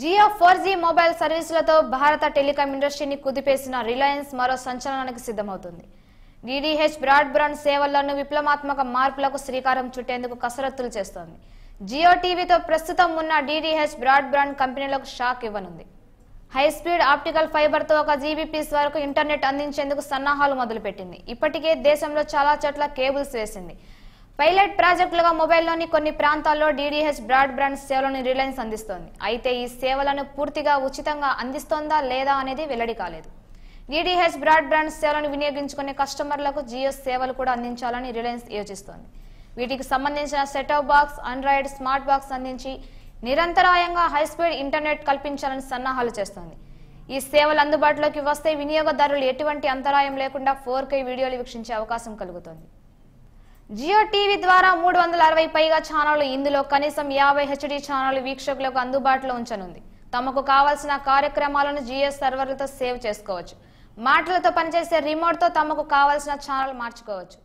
Jio four G mobile సర్వీసులతో భారత telecom ఇండస్ట్రీని కుదిపేసిన రిలయన్స్ మరో సంచలనానికి సిద్ధమవుతుంది. డిడిహెచ్ బ్రాడ్బ్యాండ్ సేవల్లోనూ విప్లవాత్మక మార్పులకు శ్రీకారం చుట్టేందుకు కసరత్తులు చేస్తోంది. జియో టీవీతో ప్రస్తుతం ఉన్న డిడిహెచ్ బ్రాడ్బ్యాండ్ కంపెనీలకు షాక్ ఇవ్వనుంది. హై స్పీడ్ ఆప్టికల్ ఫైబర్తో ఒక జీబీపీస్ వరకు ఇంటర్నెట్ అందించేందుకు సన్నాహాలు మొదలుపెట్టింది. ఇప్పటికే దేశంలో చాలా చోట్ల కేబుల్స్ వేసింది. పైలట్ ప్రాజెక్టులుగా మొబైల్లోని కొన్ని ప్రాంతాల్లో డీడీహెచ్ బ్రాడ్బ్యాండ్ సేవలను రిలయన్స్ అందిస్తోంది. అయితే ఈ సేవలను పూర్తిగా ఉచితంగా అందిస్తోందా లేదా అనేది వెల్లడి కాలేదు. డీడీహెచ్ బ్రాడ్బ్యాండ్ సేవలను వినియోగించుకునే కస్టమర్లకు జియో సేవలు కూడా అందించాలని రిలయన్స్ యోచిస్తోంది. వీటికి సంబంధించిన setup box Android smart box అందించి నిరంతరాయంగా హై స్పీడ్ ఇంటర్నెట్ కల్పించాలని సన్నాహాలు చేస్తోంది. ఈ సేవలు అందుబాటులోకి వస్తే వినియోగదారులు ఎటువంటి అంతరాయం లేకుండా ఫోర్ కే వీడియోలు వీక్షించే అవకాశం కలుగుతుంది. జియో టీవీ ద్వారా మూడు వందల అరవై పైగా ఛానళ్ళు ఇందులో కనీసం యాభై హెచ్డి ఛానళ్ళు వీక్షకులకు అందుబాటులో ఉంచనుంది. తమకు కావాల్సిన కార్యక్రమాలను జియో సర్వర్లతో సేవ్ చేసుకోవచ్చు. మాటలతో పనిచేసే రిమోట్తో తమకు కావాల్సిన ఛానల్ మార్చుకోవచ్చు.